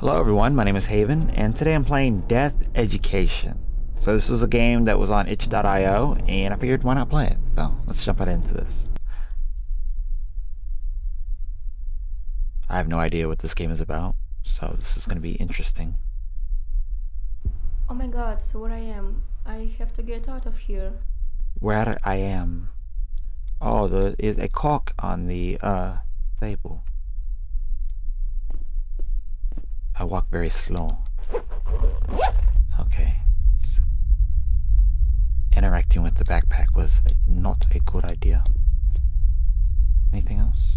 Hello everyone, my name is Haevn, and today I'm playing Death Education. So this was a game that was on itch.io, and I figured why not play it? So let's jump right into this. I have no idea what this game is about, so this is going to be interesting. Oh my god, so where I am? I have to get out of here. Where I am. Oh, there is a cock on the uh, table. I walk very slow. Okay. So interacting with the backpack was not a good idea. Anything else?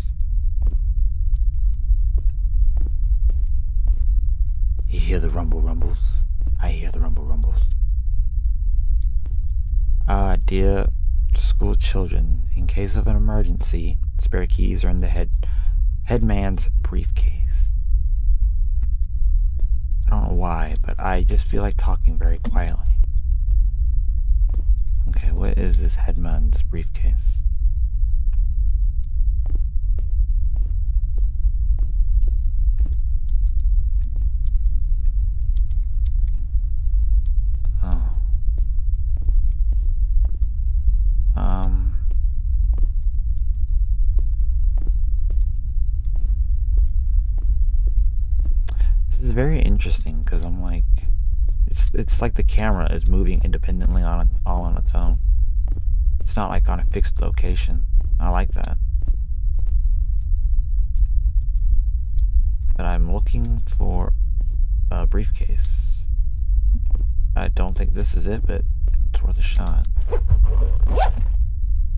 You hear the rumble rumbles? I hear the rumble rumbles. Ah, dear school children, in case of an emergency, spare keys are in the head headman's briefcase. I don't know why, but I just feel like talking very quietly. Okay, what is this headman's briefcase? Oh. Um. This is very interesting because I'm like, it's it's like the camera is moving independently on its all on its own. It's not like on a fixed location. I like that. But I'm looking for a briefcase. I don't think this is it, but it's worth a shot.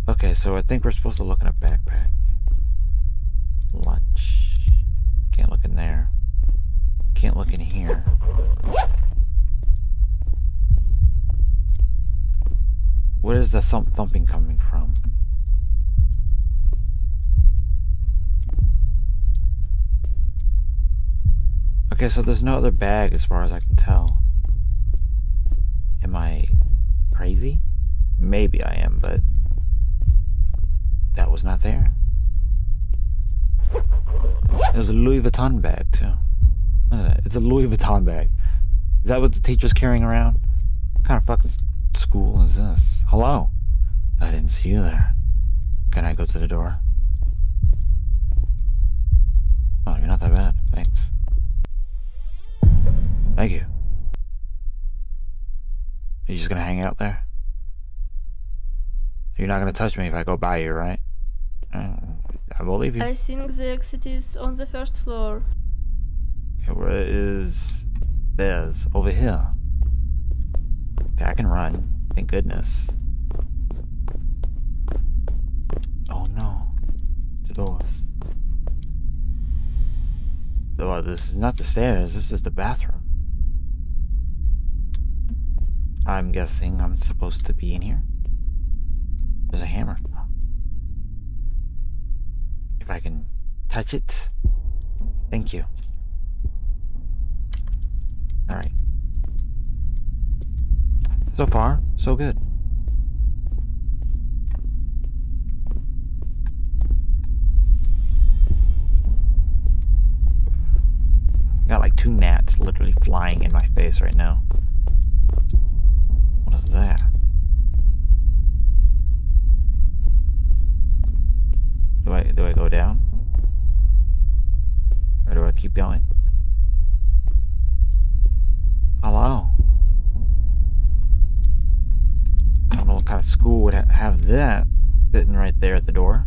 Okay, so I think we're supposed to look in a backpack. Can't look in here. Where is the thump thumping coming from? Okay, so there's no other bag as far as I can tell. Am I crazy? Maybe I am, but that was not there. It was a Louis Vuitton bag, too. It's a Louis Vuitton bag. Is that what the teacher's carrying around? What kind of fucking school is this? Hello? I didn't see you there. Can I go to the door? Oh, you're not that bad. Thanks. Thank you. Are you just gonna hang out there? You're not gonna touch me if I go by you, right? I leave you. I think the exit is on the first floor. Okay, where is There's over here. I can run. Thank goodness. Oh no. The doors. Oh, this is not the stairs, this is the bathroom. I'm guessing I'm supposed to be in here. There's a hammer. If I can touch it. Thank you. Alright. So far, so good. Got like two gnats literally flying in my face right now. What is that? Do I do I go down? Or do I keep going? Hello. I don't know what kind of school would ha have that sitting right there at the door.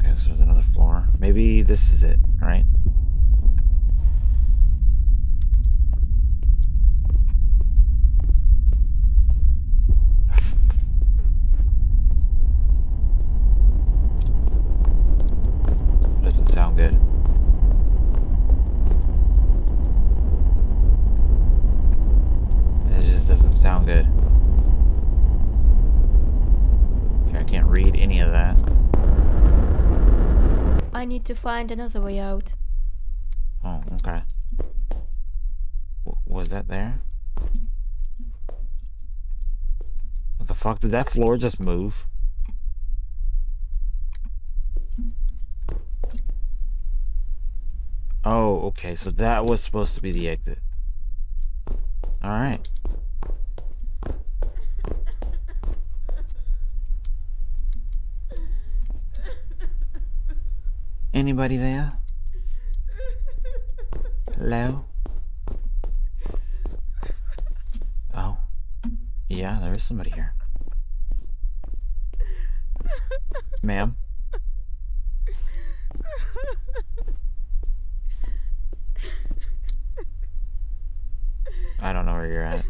Okay, so there's another floor. Maybe this is it, right? Doesn't sound good. It just doesn't sound good. Okay, I can't read any of that. I need to find another way out. Oh, okay. W was that there? What the fuck? Did that floor just move? Oh, okay. So that was supposed to be the exit. Alright. Anybody there? Hello? Oh. Yeah, there is somebody here. Ma'am? I don't know where you're at.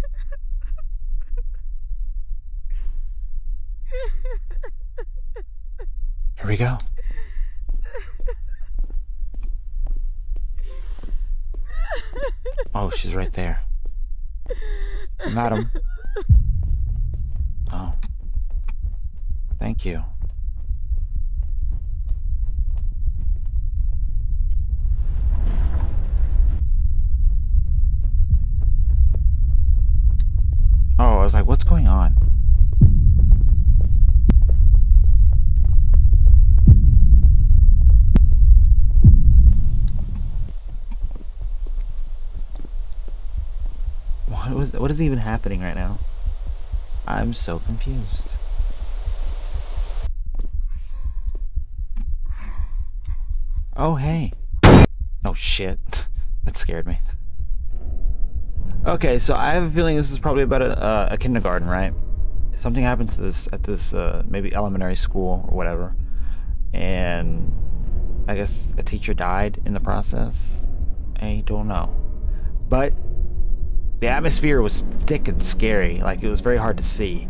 Here we go. Oh, she's right there. Madam. Oh. Thank you. Oh, I was like, what's going on? What is even happening right now? I'm so confused. Oh, hey. Oh, shit. That scared me. Okay, so I have a feeling this is probably about a, uh, a kindergarten, right? Something happened to this at this uh, maybe elementary school or whatever, and I guess a teacher died in the process. I don't know, but the atmosphere was thick and scary. Like it was very hard to see,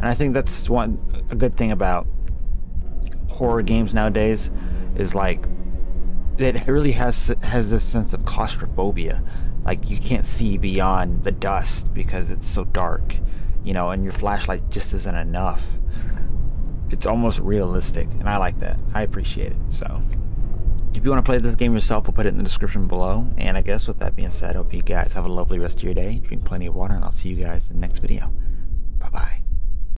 and I think that's one a good thing about horror games nowadays is like it really has has this sense of claustrophobia. Like you can't see beyond the dust because it's so dark you know and your flashlight just isn't enough. It's almost realistic and i like that. I appreciate it so if you want to play this game yourself we'll put it in the description below. And i guess with that being said I hope you guys have a lovely rest of your day. Drink plenty of water and i'll see you guys in the next video. Bye bye